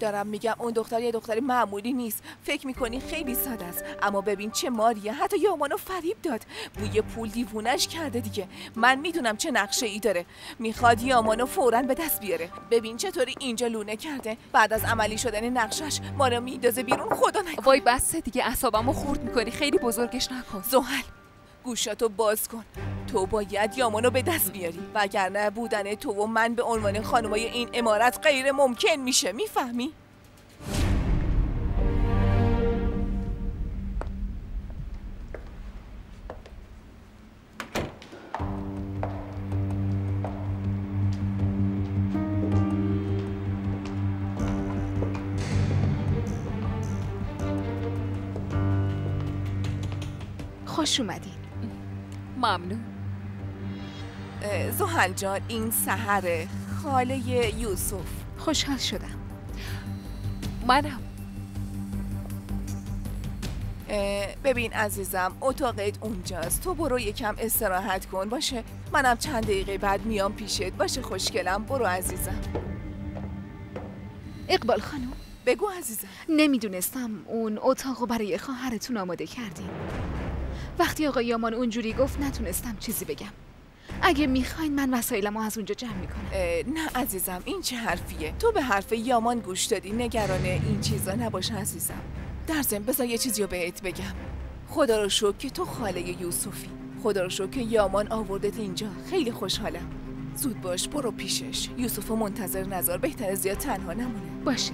دارم میگم اون دختر یه دختر معمولی نیست. فکر می‌کنی خیلی ساده است. اما ببین چه ماریه. حتی یامانو فریب داد. بوی پول دیوونش کرده دیگه. من می‌دونم چه نقشه ای داره. می‌خواد یامانو فورا به دست بیاره. ببین چطوری اینجا لونه کرده. بعد از عملی شدن نقشش ما رو میندازه بیرون. خدا نکنه وای بسه دیگه. اعصابمو خورد می‌کنی. خیلی بزرگش نکن. زحل گوشاتو باز کن. تو باید یامانو به دست بیاری. وگرنه بودن تو و من به عنوان خانمای این امارت غیر ممکن میشه می‌فهمی؟ خوش اومدین. ممنون. زحل جان این سهر خاله یوسف. خوشحال شدم. منم ببین عزیزم اتاقت اونجاست. تو برو یکم استراحت کن. باشه منم چند دقیقه بعد میام پیشت. باشه خوشگلم. برو عزیزم. اقبال خانم. بگو عزیزم. نمی‌دونستم اون اتاقو برای خواهرتون آماده کردین. وقتی آقای یامان اونجوری گفت نتونستم چیزی بگم. اگه می‌خواین من وسایلمو از اونجا جمع می‌کنم. نه عزیزم این چه حرفیه؟ تو به حرف یامان گوش دادی نگران این چیزا نباش عزیزم. در ضمن بذار یه چیزی رو بهت بگم. خدا رو شکر که تو خاله یوسفی. خدا رو شکر که یامان آوردت اینجا. خیلی خوشحالم. زود باش برو پیشش. یوسف منتظر نظر بهتر زیاد تنها نمونه. باشه.